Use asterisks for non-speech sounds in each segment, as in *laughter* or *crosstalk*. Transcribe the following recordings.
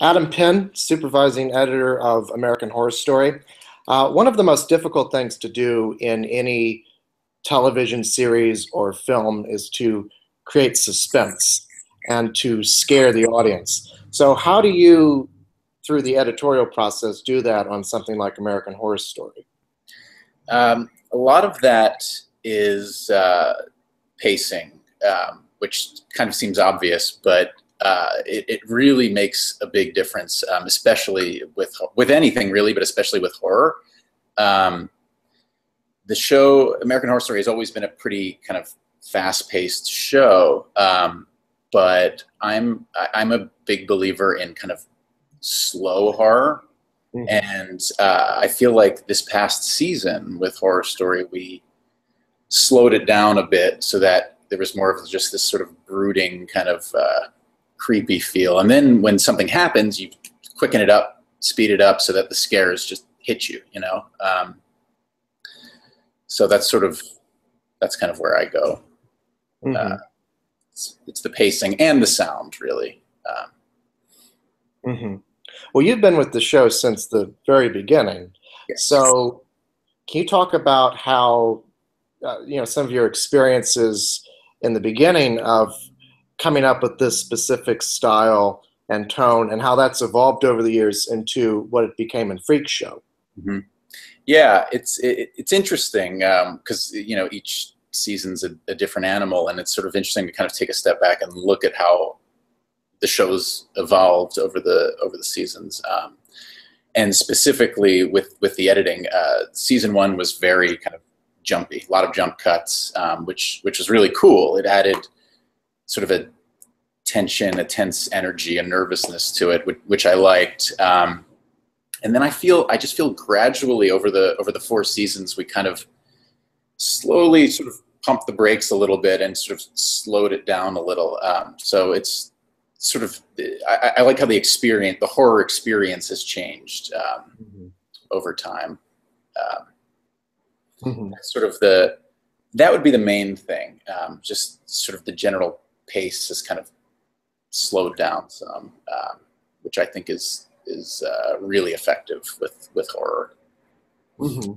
Adam Penn, supervising editor of American Horror Story. Uh, one of the most difficult things to do in any television series or film is to create suspense and to scare the audience. So, how do you, through the editorial process, do that on something like American Horror Story? Um, a lot of that is uh, pacing, um, which kind of seems obvious, but uh, it, it, really makes a big difference, um, especially with with anything really, but especially with horror. Um, the show American Horror Story has always been a pretty kind of fast-paced show, um, but I'm I'm a big believer in kind of slow horror, mm-hmm. and uh, I feel like this past season with Horror Story we slowed it down a bit so that there was more of just this sort of brooding kind of uh, creepy feel. And then when something happens, you quicken it up, speed it up so that the scares just hit you, you know? Um, so that's sort of, that's kind of where I go. Mm-hmm. Uh, it's, it's, the pacing and the sound, really. Um, mm-hmm. Well, you've been with the show since the very beginning. Yes. So can you talk about how, uh, you know, some of your experiences in the beginning of coming up with this specific style and tone and how that's evolved over the years into what it became in Freak Show. Mm-hmm. Yeah, it's it, it's interesting because um, you know each season's a, a, different animal, and it's sort of interesting to kind of take a step back and look at how the show's evolved over the over the seasons. Um, and specifically with with the editing, uh, season one was very kind of jumpy, a lot of jump cuts, um, which which was really cool. It added sort of a tension, a tense energy, a nervousness to it, which, which I liked. Um, and then I feel I just feel gradually over the over the four seasons we kind of slowly sort of pumped the brakes a little bit and sort of slowed it down a little. Um, so it's sort of I, I, like how the experience, the horror experience, has changed um, mm-hmm. over time. Um, mm-hmm. Sort of the that would be the main thing. Um, just sort of the general pace has kind of slowed down some, um, which I think is is uh, really effective with with horror. Mm-hmm.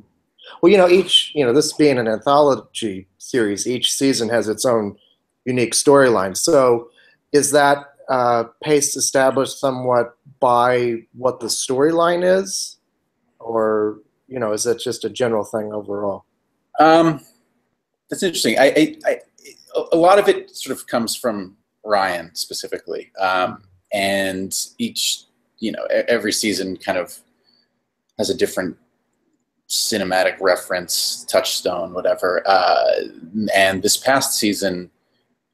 Well, you know, each you know this being an anthology series, each season has its own unique storyline. So, is that uh, pace established somewhat by what the storyline is, or you know, is that just a general thing overall? Um, that's interesting. I, I, I a lot of it sort of comes from Ryan specifically, um, and each you know every season kind of has a different cinematic reference, touchstone, whatever. Uh, and this past season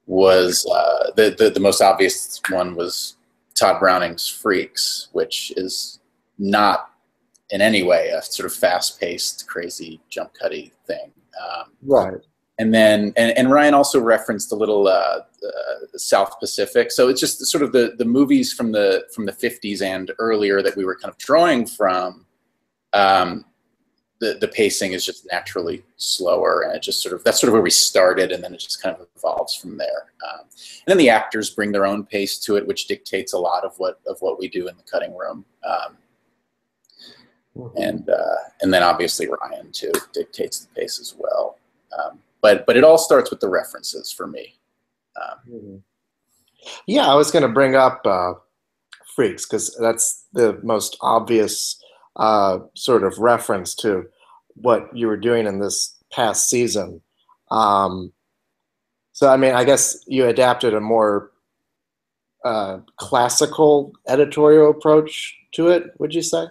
was uh, the, the the most obvious one was Tod Browning's Freaks, which is not in any way a sort of fast-paced, crazy, jump cutty thing. Um, right and then and, and Ryan also referenced a little uh, uh, South Pacific. So it's just sort of the the movies from the from the 50s and earlier that we were kind of drawing from. Um, the the pacing is just naturally slower, and it just sort of that's sort of where we started, and then it just kind of evolves from there. Um, and then the actors bring their own pace to it, which dictates a lot of what of what we do in the cutting room. Um, mm-hmm. and uh, and then obviously Ryan too dictates the pace as well. Um, but but it all starts with the references for me. Um, mm-hmm. Yeah, I was going to bring up uh, Freaks because that's the most obvious uh, sort of reference to what you were doing in this past season. Um, so, I mean, I guess you adapted a more uh, classical editorial approach to it, would you say?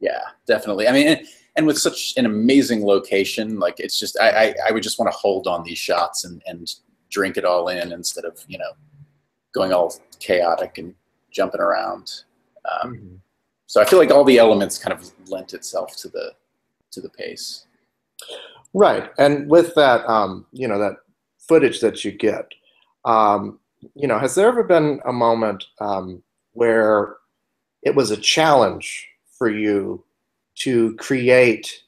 Yeah, definitely. I mean, and with such an amazing location, like it's just I, I, I would just want to hold on these shots and, and drink it all in instead of you know going all chaotic and jumping around. Um, mm-hmm. So I feel like all the elements kind of lent itself to the to the pace. Right, and with that, um, you know, that footage that you get, um, you know, has there ever been a moment um, where it was a challenge for you to create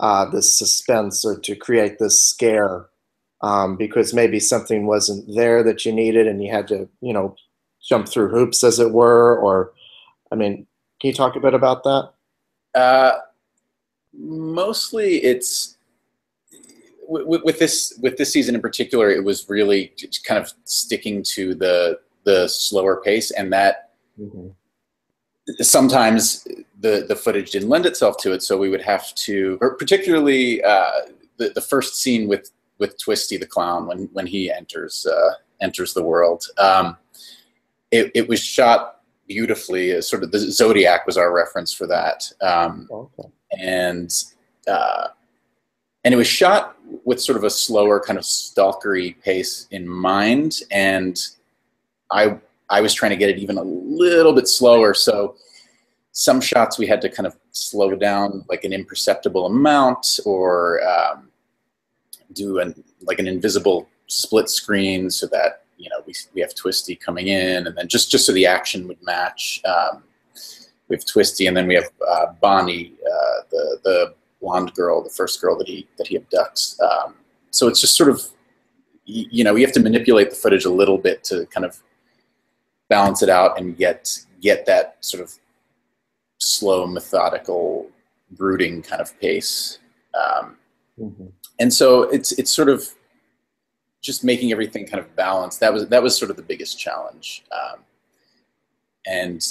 uh, this suspense or to create this scare um, because maybe something wasn't there that you needed and you had to, you know, jump through hoops, as it were, or I mean, can you talk a bit about that? Uh, mostly, it's with, with, this with this season in particular. It was really kind of sticking to the the slower pace, and that mm-hmm. sometimes the the footage didn't lend itself to it. So we would have to, or particularly uh, the the first scene with with Twisty the clown when when he enters uh, enters the world. Um, it, it was shot beautifully. Sort of the Zodiac was our reference for that, um, okay. and uh, and it was shot with sort of a slower kind of stalkery pace in mind, and I I was trying to get it even a little bit slower. So some shots we had to kind of slow down like an imperceptible amount, or um, do an like an invisible split screen so that you know we, we have Twisty coming in, and then just just so the action would match. Um, we have Twisty, and then we have uh, Bonnie, uh, the the blonde girl, the first girl that he that he abducts. Um, so it's just sort of you know you have to manipulate the footage a little bit to kind of balance it out and get get that sort of slow, methodical, brooding kind of pace. Um, mm-hmm and so it's it's sort of just making everything kind of balanced. That was that was sort of the biggest challenge, um, and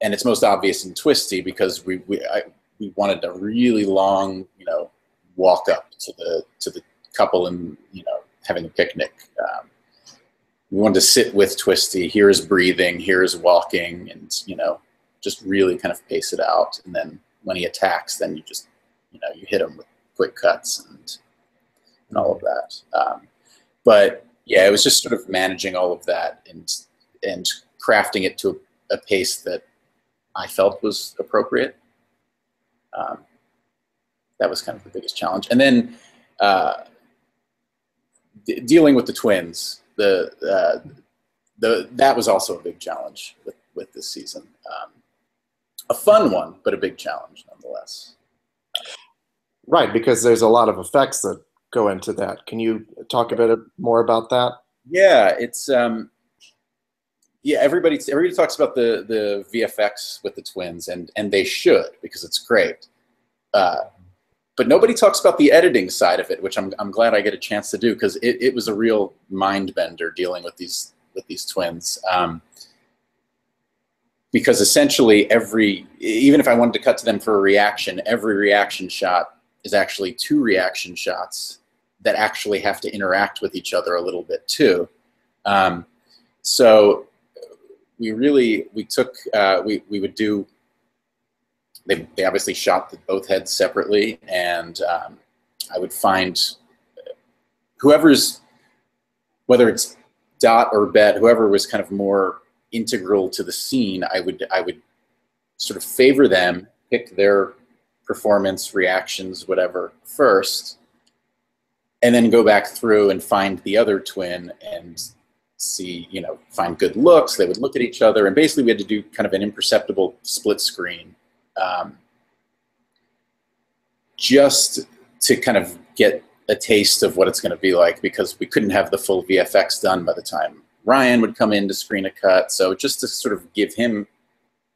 and it's most obvious in Twisty because we we I, we wanted a really long you know walk up to the to the couple and you know having a picnic. Um, we wanted to sit with Twisty, hear his breathing, hear his walking, and you know just really kind of pace it out. And then when he attacks, then you just you know you hit him with quick cuts and and all of that. Um, but yeah, it was just sort of managing all of that and and crafting it to a, a pace that I felt was appropriate. Um, that was kind of the biggest challenge, and then uh, d- dealing with the twins. The uh, the that was also a big challenge with with this season. Um, a fun one, but a big challenge nonetheless. Right, because there's a lot of effects that go into that. Can you talk a bit more about that? Yeah, it's um, yeah. Everybody everybody talks about the the VFX with the twins, and and they should because it's great. Uh, but nobody talks about the editing side of it, which I'm I'm glad I get a chance to do because it, it was a real mind bender dealing with these with these twins. Um, because essentially every even if I wanted to cut to them for a reaction, every reaction shot is actually two reaction shots that actually have to interact with each other a little bit too. Um, so we really we took uh, we we would do. They they obviously shot the, both heads separately, and um, I would find whoever's whether it's Dot or Bet, whoever was kind of more integral to the scene, I would I would sort of favor them, pick their performance, reactions, whatever first, and then go back through and find the other twin and see, you know, find good looks. They would look at each other, and basically we had to do kind of an imperceptible split screen, um, just to kind of get a taste of what it's going to be like because we couldn't have the full VFX done by the time Ryan would come in to screen a cut. So just to sort of give him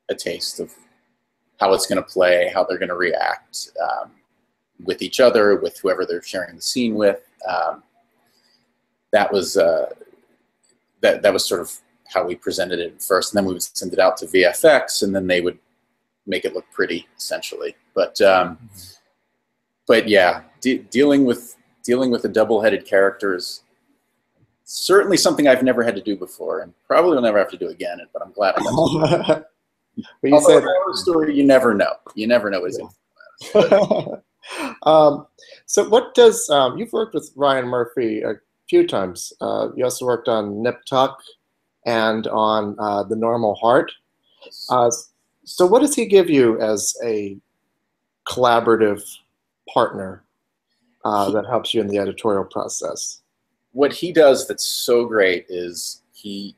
a taste of how it's going to play, how they're going to react. Um, with each other, with whoever they're sharing the scene with. Um, that was uh, that that was sort of how we presented it first, and then we would send it out to VFX, and then they would make it look pretty, essentially. But um, but yeah, de- dealing with dealing with a double-headed character is certainly something I've never had to do before, and probably will never have to do again. But I'm glad I *laughs* but you said story, you never know. You never know what yeah. *laughs* um, so what does um, you've worked with Ryan Murphy a few times? Uh, you also worked on Nip Tuck and on uh, The Normal Heart. Uh, so what does he give you as a collaborative partner uh, that helps you in the editorial process? What he does that's so great is he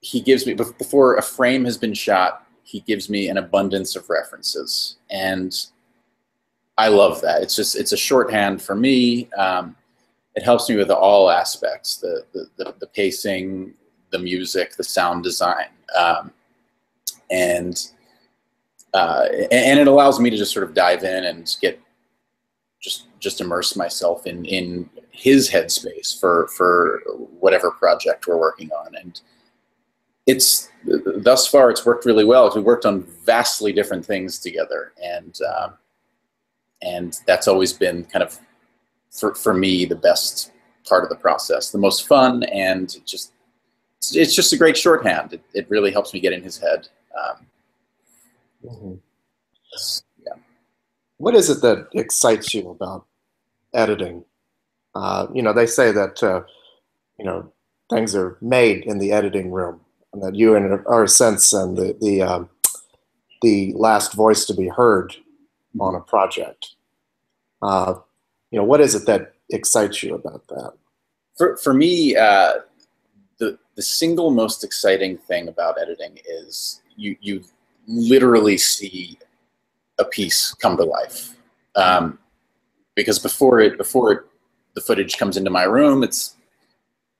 he gives me before a frame has been shot he gives me an abundance of references and I love that. It's just it's a shorthand for me. Um, it helps me with all aspects: the the, the, the pacing, the music, the sound design, um, and uh, and it allows me to just sort of dive in and get just just immerse myself in in his headspace for for whatever project we're working on. And it's thus far it's worked really well we worked on vastly different things together. And um, and that's always been kind of for, for me the best part of the process. The most fun and just it's just a great shorthand. It, it really helps me get in his head. Um, mm-hmm. What is it that excites you about editing uh, you know they say that uh, you know things are made in the editing room and that you are a sense and the the um, the last voice to be heard on a project uh, you know, what is it that excites you about that? For, for me, uh, the, the single most exciting thing about editing is you, you literally see a piece come to life. Um, because before it, before it, the footage comes into my room, it's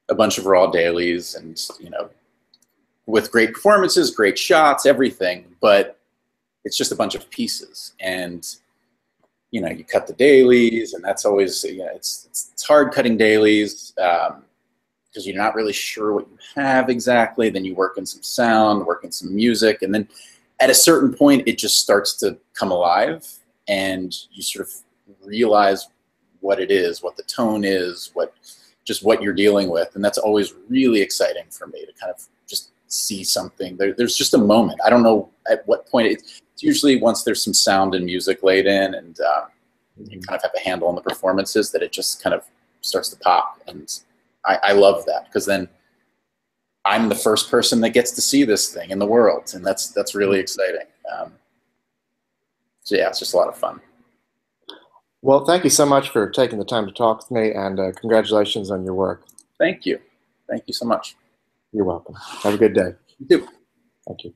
a bunch of raw dailies and, you know, with great performances, great shots, everything, but it's just a bunch of pieces. And you know, you cut the dailies, and that's always, you know, it's, it's, it's hard cutting dailies because um, you're not really sure what you have exactly. Then you work in some sound, work in some music, and then at a certain point, it just starts to come alive, and you sort of realize what it is, what the tone is, what just what you're dealing with, and that's always really exciting for me to kind of just see something. There, there's just a moment. I don't know at what point it, it's usually once there's some sound and music laid in, and uh, you kind of have a handle on the performances that it just kind of starts to pop. And I, I love that because then I'm the first person that gets to see this thing in the world, and that's that's really exciting. Um, so yeah, it's just a lot of fun. Well, thank you so much for taking the time to talk with me, and uh, congratulations on your work. Thank you. Thank you so much. You're welcome. Have a good day. You too. Thank you.